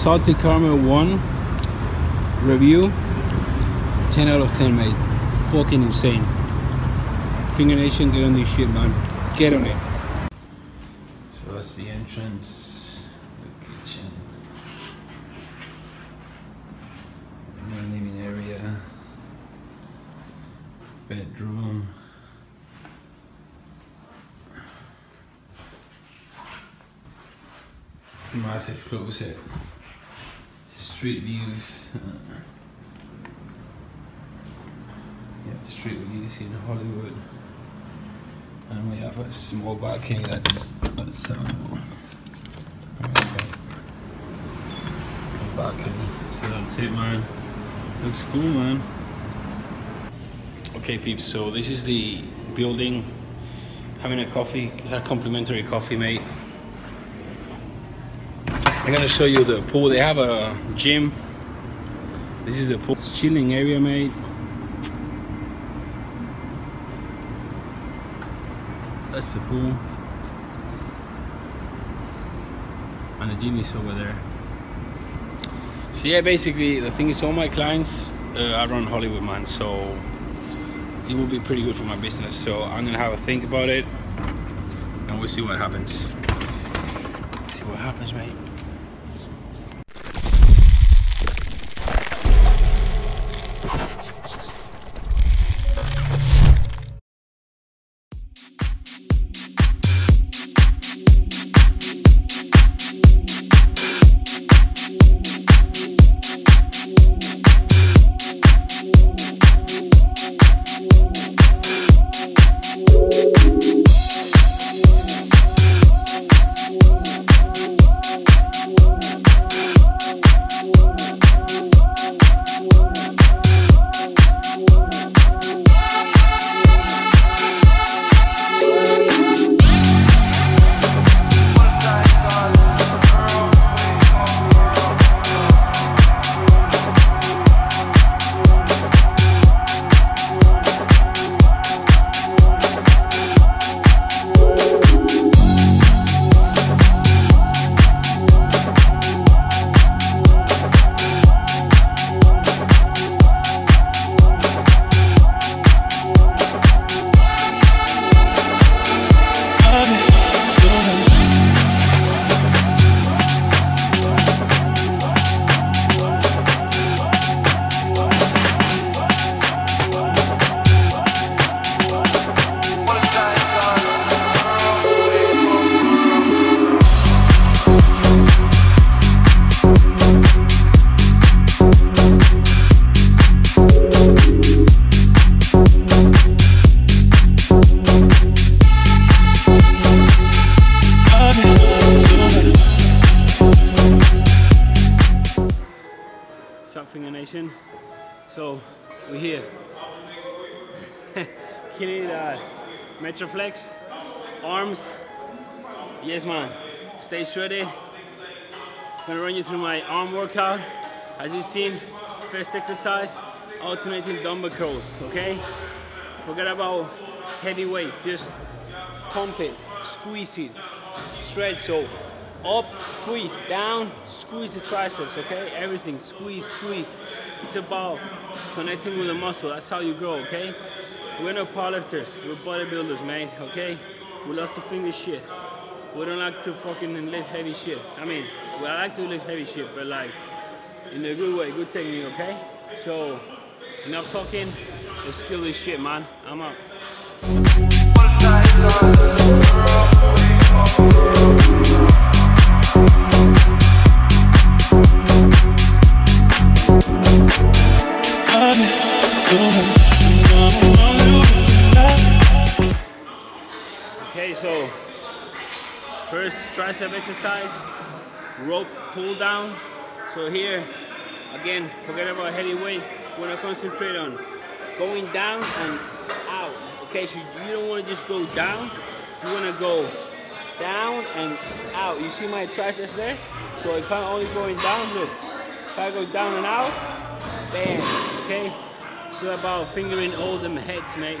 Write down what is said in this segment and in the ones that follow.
salted caramel one review 10 out of 10 mate. Fucking insane. Finger nation get on this shit man. Get on it. So that's the entrance the kitchen. Main living area. Bedroom. Massive closet street views. Uh, yeah, street views in Hollywood. And we have a small balcony that's that's um, balcony so that's it man. Looks cool man. Okay peeps so this is the building. Having a coffee a complimentary coffee mate I'm gonna show you the pool. They have a gym. This is the pool. Chilling area, mate. That's the pool. And the gym is over there. So yeah, basically the thing is all my clients uh, I run Hollywood, man. So it will be pretty good for my business. So I'm gonna have a think about it, and we'll see what happens. See what happens, mate. Killing it uh, Metroflex, arms. Yes man, stay shredded. Gonna run you through my arm workout. As you've seen, first exercise, alternating dumbbell curls, okay? Forget about heavy weights, just pump it, squeeze it, stretch so up, squeeze, down, squeeze the triceps, okay? Everything, squeeze, squeeze. It's about connecting with the muscle, that's how you grow, okay? We're not powerlifters, we're bodybuilders, man, okay? We love to finish shit. We don't like to fucking lift heavy shit. I mean, I like to lift heavy shit, but like, in a good way, good technique, okay? So, enough talking, let's kill this shit, man. I'm out. Okay, so first tricep exercise, rope pull down. So here, again, forget about heavy weight. We're gonna concentrate on going down and out. Okay, so you don't wanna just go down, you wanna go down and out. You see my triceps there? So if I'm only going down, look. If I go down and out? It's about fingering all them heads, mate.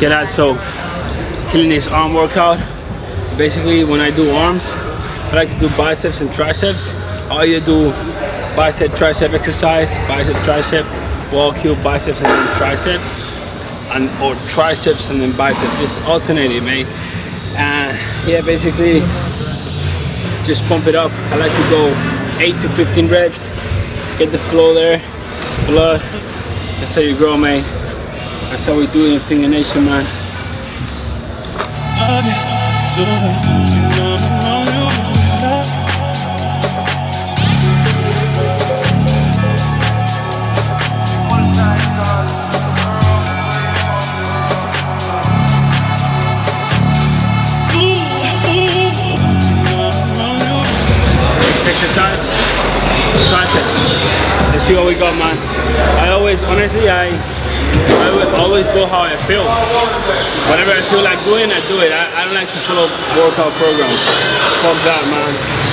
Okay lads, so killing this arm workout. Basically when I do arms, I like to do biceps and triceps. I either do bicep tricep exercise, bicep tricep, wall kill biceps and then triceps, and or triceps and then biceps, just alternating, mate. And yeah, basically just pump it up. I like to go 8 to 15 reps, get the flow there, blood. That's how you grow, mate. That's how we do it in Finger Nation, man. Exercise, triceps. Let's see what we got, man. I always, honestly, I I would always go how I feel. Whatever I feel like doing, I do it. I, I don't like to follow workout programs. Fuck that, man.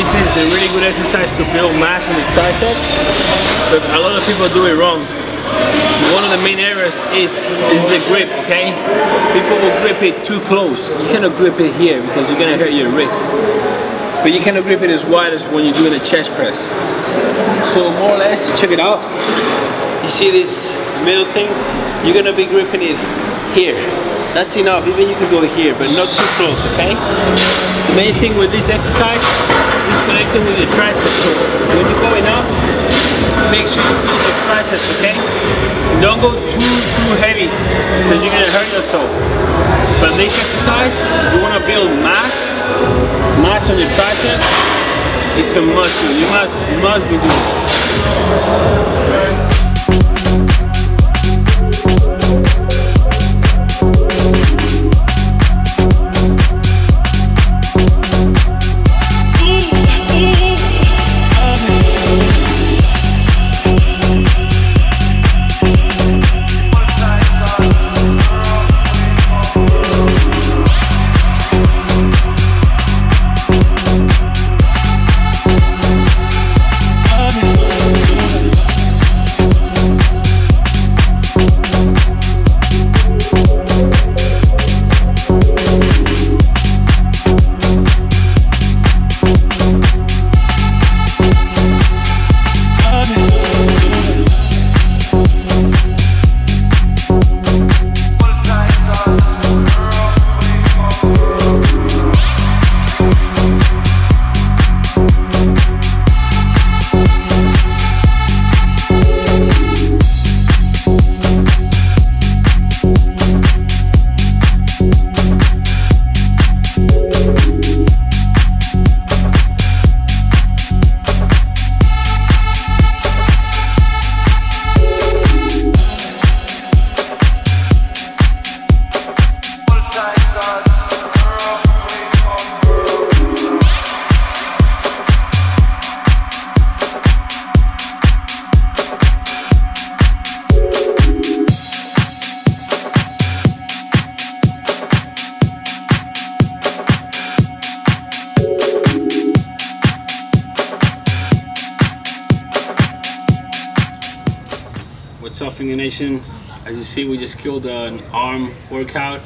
This is a really good exercise to build mass on the triceps, but a lot of people do it wrong. One of the main areas is, is the grip, okay? People will grip it too close. You cannot grip it here because you're gonna hurt your wrist. But you cannot grip it as wide as when you're doing a chest press. So more or less, check it out. You see this middle thing? You're gonna be gripping it here. That's enough, even you can go here, but not too close, okay? The main thing with this exercise is connecting with your triceps. So when you're going up, make sure you feel the triceps, okay? Don't go too, too heavy, because you're gonna hurt yourself. But this exercise, you wanna build mass, mass on your triceps, it's a must, do. you must, you must be doing it. Finger Nation? As you see, we just killed an arm workout.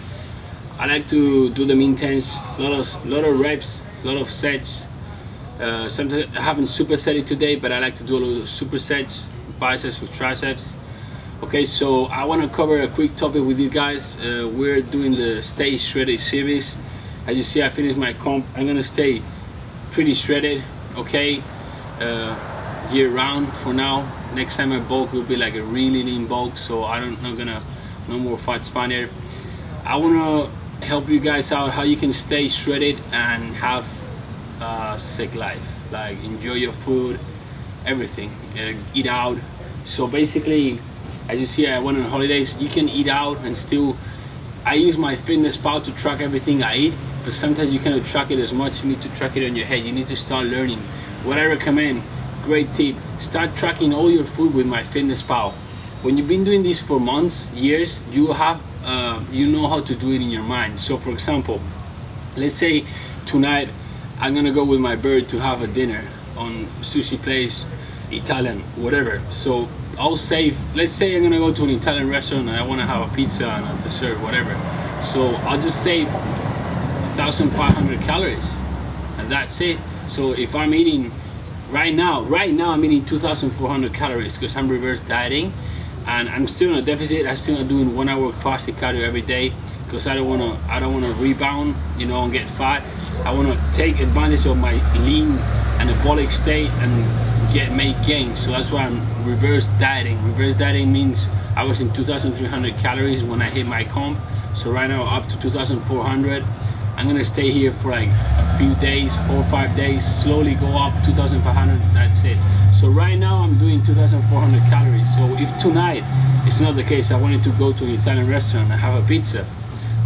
I like to do them intense, lot of lot of reps, a lot of sets. Uh, sometimes I haven't supersetted today, but I like to do a lot little supersets, biceps with triceps. Okay, so I want to cover a quick topic with you guys. Uh, we're doing the Stay Shredded series. As you see, I finished my comp. I'm gonna stay pretty shredded, okay, uh, year round for now. Next time I bulk will be like a really lean bulk, so I don't not gonna no more fat Spaniard. I wanna help you guys out how you can stay shredded and have a sick life. Like enjoy your food, everything, uh, eat out. So basically, as you see, I went on holidays. You can eat out and still. I use MyFitnessPal to track everything I eat but sometimes you cannot track it as much you need to track it on your head you need to start learning what I recommend great tip start tracking all your food with MyFitnessPal when you've been doing this for months years you have uh, you know how to do it in your mind. So for example let's say tonight I'm gonna go with my bird to have a dinner on sushi place Italian whatever. So I'll save let's say I'm gonna go to an Italian restaurant and I want to have a pizza and a dessert whatever. So I'll just save 1,500 calories and that's it. So if I'm eating right now, right now I'm eating 2,400 calories because I'm reverse dieting and I'm still in a deficit. I'm still doing one hour fasted cardio every day because I don't want to I don't want to rebound, you know, and get fat. I want to take advantage of my lean anabolic state and get make gains. So that's why I'm reverse dieting. Reverse dieting means I was in 2,300 calories when I hit my comp. So right now up to 2,400 I'm gonna stay here for like a few days, four or five days, slowly go up 2,500, that's it. So right now I'm doing 2,400 calories. So if tonight it's not the case, I wanted to go to an Italian restaurant and have a pizza,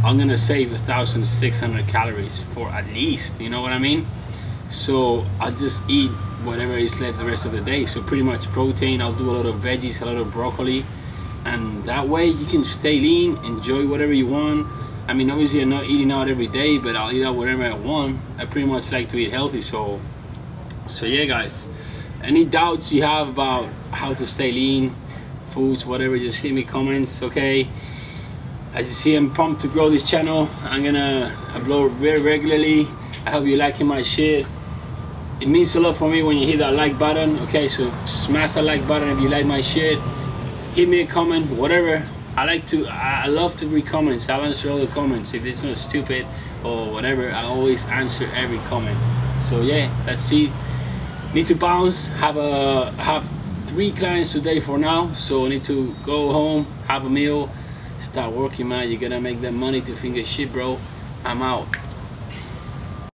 I'm gonna save 1,600 calories for at least, you know what I mean? So I'll just eat whatever is left the rest of the day. So pretty much protein, I'll do a lot of veggies, a lot of broccoli, and that way you can stay lean, enjoy whatever you want, I mean, obviously I'm not eating out every day, but I'll eat out whatever I want. I pretty much like to eat healthy, so so yeah, guys. Any doubts you have about how to stay lean, foods, whatever, just hit me comments, okay? As you see, I'm pumped to grow this channel. I'm gonna upload very regularly. I hope you're liking my shit. It means a lot for me when you hit that like button, okay? So smash that like button if you like my shit. Hit me a comment, whatever I like to, I love to read comments. I'll answer all the comments. If it's not stupid or whatever, I always answer every comment. So yeah, let's see. Need to bounce. Have a have three clients today for now. So I need to go home, have a meal, start working, man. You gotta make that money to finger shit, bro. I'm out.